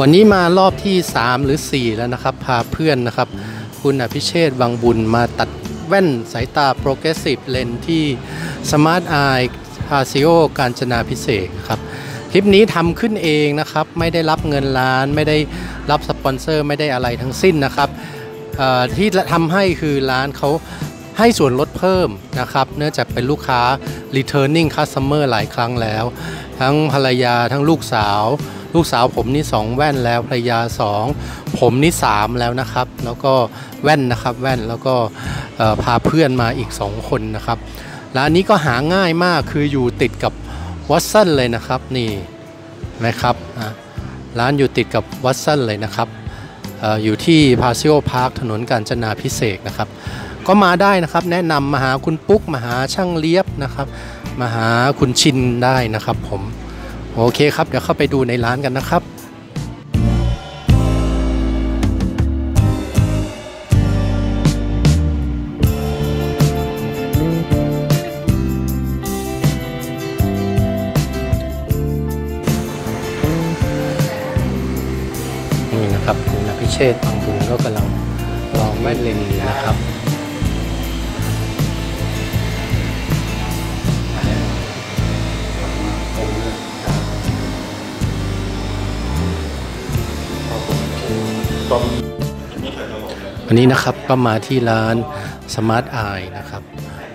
วันนี้มารอบที่ 3 หรือ 4 แล้วนะครับ พาเพื่อนนะครับ คุณอภิเชษวังบุญมาตัดแว่นสายตา Progressive Lens ที่ Smart Eye p a s i o การจนาพิเศษครับ คลิปนี้ทำขึ้นเองนะครับ ไม่ได้รับเงินล้าน ไม่ได้รับสปอนเซอร์ ไม่ได้อะไรทั้งสิ้นนะครับที่ทำให้คือร้านเขาให้ส่วนลดเพิ่มนะครับ เนื่องจากเป็นลูกค้า returning customer หลายครั้งแล้ว ทั้งภรรยาทั้งลูกสาว ลูกสาวผมนี่2แว่นแล้วภรรยา2ผมนี่3แล้วนะครับ แล้วก็แว่นนะครับแว่นแล้วก็พาเพื่อนมาอีก2คนนะครับร้านนี้ก็หาง่ายมากคืออยู่ติดกับ Watsons เลยนะครับนี่นะครับร้านอยู่ติดกับ Watsons เลยนะครับอยู่ที่ Paseo Park ถนนกาญจนาภิเษกนะครับ ก็มาได้นะครับแนะนำมาหาคุณปุ๊กมาหาช่างเลียบนะครับมาหาคุณชินได้นะครับผม โอเคครับ เดี๋ยวเข้าไปดูในร้านกันนะครับนี่นะครับคุณอภิเชษบางบุญก็กำลังลองแว่เลนนะครับ วันนี้นะครับก็มาที่ร้าน Smart Eye นะครับ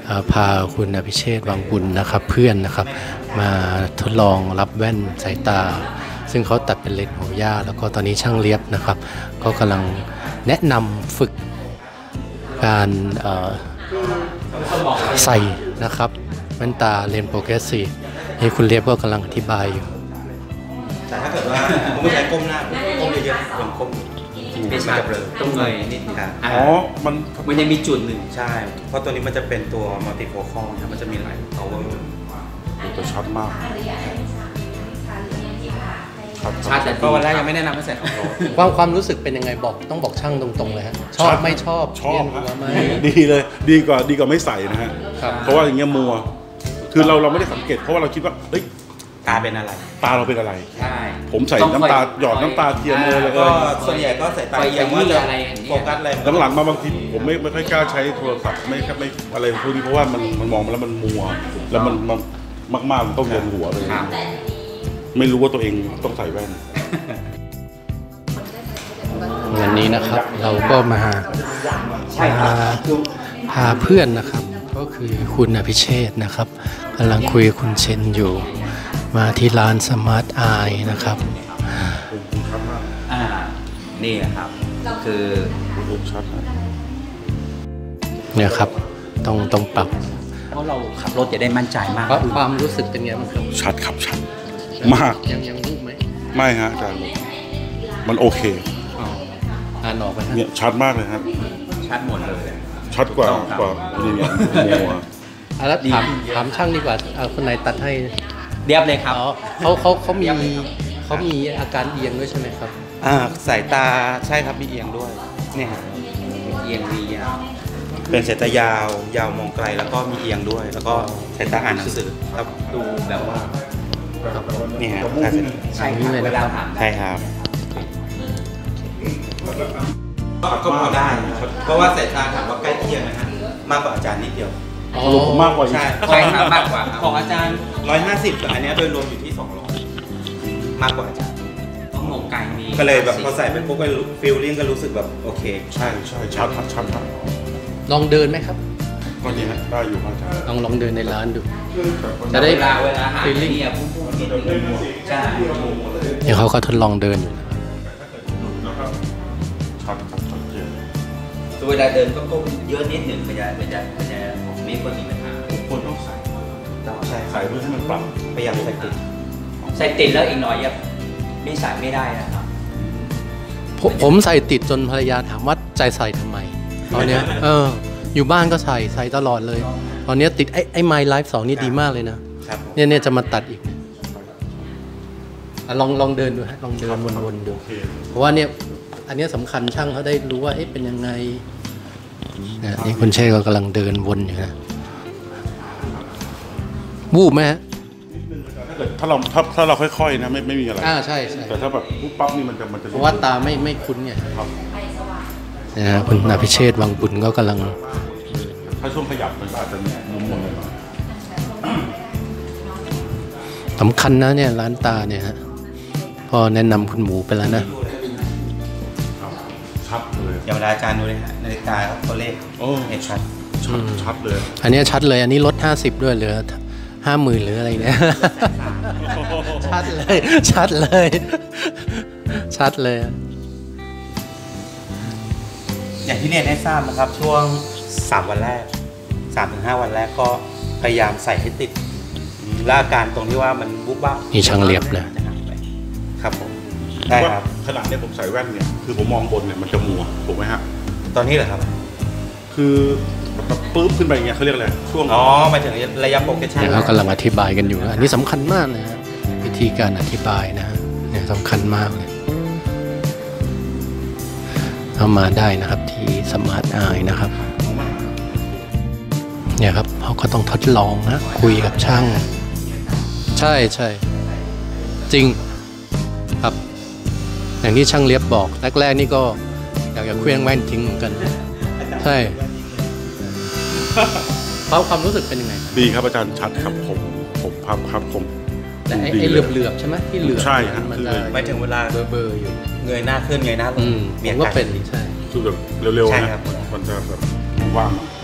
อ่าพาคุณอภิเชษฐ์วังบุญนะครับเพื่อนนะครับ มาทดลองรับแว่นสายตา ซึ่งเขาตัดเป็นเลนส์ของย่าแล้วก็ตอนนี้ช่างเลียบนะครับ ก็กำลังแนะนำฝึกการเอ่อใส่นะครับแว่นตาเลนส์ progressive นี่คุณเลียบก็กำลังอธิบายอยู่แต่ถ้าเกิดว่าผมไม่ใช้ก้มหน้าก้ม เยอะๆผมก้มไม่ชัดจะเบลอต้องเงยนิดนึงครับอ่าอ๋อมันมันยังมีจุดหนึ่งใช่ เพราะตัวนี้มันจะเป็นตัว multifocal นะมันจะมีหลาย power จะชัดมากชัดชัดแต่ก็วันแรกยังไม่แนะนำให้ใส่ของโรถความความรู้สึกเป็นยังไงบอกต้องบอกช่างตรงๆเลยฮะชอบไม่ชอบชอบเวียนฮะหัวไหมดีเลยดีกว่าดีกว่าไม่ใส่นะฮะครับเพราะว่าอย่างเงี้ยมัว คือเราเราไม่ได้สังเกตเพราะว่าเราคิดว่าเฮ้ย ตาเป็นอะไร ตาเราเป็นอะไร ใช่ ผมใส่ต้องน้ำตาคอยหยอดน้ำตาเทียมเลยเลยก็ส่วนใหญ่ก็ใส่ตาไปเอียงว่าขยี้จะอะไรอย่างเงี้ยโฟกัสอะไรหลังๆมาบางทีผมไม่ไม่ค่อยกล้าใช้โทรศัพท์ไม่ไม่อะไรพวกนี้เพราะว่ามันมันมองมาแล้วมันมัว แล้วมันมันมากๆมันต้องเวียนหัวเลยครับไม่รู้ว่าตัวเองต้องใส่แว่นวันนี้นะครับเราก็มาพาพาเพื่อนนะครับ ก็คือคุณอภิเชษฐ์นะครับกำลังคุยกับคุณเชนอยู่ มาที่ร้านสมาร์ทไอนะครับ อ่า นี่แหละครับ คือชัดนะเนี่ยครับ ต้องต้องปรับ เพราะเราขับรถจะได้มั่นใจมากเพราะความรู้สึกเป็นไงบ้างครับ ชัดครับชัด มาก ยังยังรู้ไหม ไม่ฮะอาจารย์ มันโอเคอ๋ออ่านออกไปนะเนี่ยชัดมากเลยครับ ชัดหมดเลย ชัดกว่าต้องครับกว่านี่เนี่ยมัวอะแล้วถามถามช่างดีกว่าเอาคนไหนตัดให้ เรียบเลยครับ อ๋อเขาเขาเขามีเขามีอาการเอียงด้วยใช่ไหมครับ อ่าสายตาใช่ครับมีเอียงด้วยเนี่ยฮะเอียงมียาวเป็นสายตายาวยาวมองไกลแล้วก็มีเอียงด้วย แล้วก็สายตาอ่านหนังสือครับดูแบบว่านี่ฮะอ่านเสร็จใช่อย่างนี้เลยนะครับวาถามใช่ครับก็พอได้นะครับเพราะว่าสายตาถามว่าใกล้เคียงนะฮะมากกว่าอาจารย์นิดเดียว อ๋อสรุปผมมากกว่าอีก ใช่ใช่ครับมากกว่าครับ ของอาจารย์ 150แต่อันเนี้ยโดยรวมอยู่ที่ 200 มากกว่าอาจารย์ต้องหมกไก่มีก็เลยแบบพอใส่ไปปุ๊บก็ฟีลลิ่งก็รู้สึกแบบโอเค ใช่ใช่ชัดครับชัดครับลองเดินไหมครับ ก็นี่ฮะได้อยู่ครับอาจารย์ลองลองเดินในร้านดู จะจะได้ได้ เวลาเวลาหา feeling เนี่ยพุ่งๆนิดนึงใช่เดี๋ยวเขาก็ทดลองเดินอยู่นะชัดครับชัดเจนตัวเวลาเดินก็ก้มเยอะนิดหนึ่งมันจะมันจะมันจะ ไม่ควรมีปัญหาควรต้องใส่ใช่ใส่เพื่อให้มันปรับพยายามใส่ติดใส่ติดแล้วอีกหน่อยยังไม่ใส่ไม่ได้นะครับ ผมผมใส่ติดจนภรรยาถามว่าใจใส่ทำไมตอนเนี้ยเออ อยู่บ้านก็ใส่ใส่ตลอดเลย ตอนเนี้ยติดไอ้ไอ้ไมล์ไลฟ์สองนี่ดีมากเลยนะครับผมเนี่ยเนี่ยจะมาตัดอีกอะลองลองเดินดูฮะลองเดินวนๆดูโอเคเพราะว่าเนี่ยอันเนี้ยสำคัญช่างเขาได้รู้ว่าเอ๊ะเป็นยังไงเนี่ยนี่คุณเช่ก็กำลังเดินวนอยู่นะวูบไหมฮะนิดนึงอาจารย์ถ้าเกิดกิดถ้าเราถ้าถ้าเราค่อยๆนะไม่ไม่มีอะไร อ่าใช่ใช่แต่ถ้าแบบปุ๊บปั๊บนี่มันจะมันจะเพราะว่าตาไม่ไม่คุ้นไงครับนะฮะคุณอภิเชษฐ์วังบุญก็กำลัง ถ้าช่วงขยับมันก็อาจจะมุมมนหน่อยสำคัญนะเนี่ยร้านตาเนี่ยฮะพอแนะนำคุณหมูไปแล้วนะครับชัด เลยอย่างเวลาอาจารย์ดูเลยฮะนาฬิกาครับตัวเลขโอ้เห็นชัดชัดชัดเลย อันเนี้ยชัดเลย อันนี้ลด 50 ด้วยเหลือห้าหมื่นหรืออะไรเนี่ยชัดเลย ชัดเลย ชัดเลย อย่างที่เรียนให้ทราบนะครับ ช่วง 3 วันแรก 3-5 วันแรกก็พยายามใส่ให้ติดและอาการตรงที่ว่ามันบุบบับนี่ช่างเรียบเลยจะหายไปครับผม ได้ครับ ขนาดเนี้ยผมใส่แว่นเนี่ยคือผมมองบนเนี่ยมันจะมัวถูกไหมฮะตอนนี้เหรอครับ คือแบบปื๊บขึ้นไปอย่างเงี้ยเขาเรียกอะไรช่วงอ๋อหมายถึงระยะ progression เนี่ยเขากำลังอธิบายกันอยู่นะอันนี้สำคัญมากนะฮะวิธีการอธิบายนะฮะเนี่ยสำคัญมากเลยเอามาได้นะครับที่ Smart Eyes นะครับเนี่ยครับเขาก็ต้องทดลองนะคุยกับช่าง ใช่ใช่จริงครับ อย่างที่ช่างเลียบบอกแรกๆนี่ก็อยากจะเคลี้ยงแว่นทิ้งเหมือนกัน ใช่เพราะความรู้สึกเป็นยังไง ดีครับอาจารย์ชัดครับผมผมครับครับผมแต่ไอ้ดีไอ้เหเลยลือบๆใช่ไหมที่เหลือบใช่ฮะมันคือได้หมายถึงเวลาเบอร์เบอร์ๆอยู่เงยหน้าขึ้นเงยหน้าลอืงมมีผอามก็การเป็นใช่คือแบบเร็วๆใช่นะครับมันจะแบบว่างๆ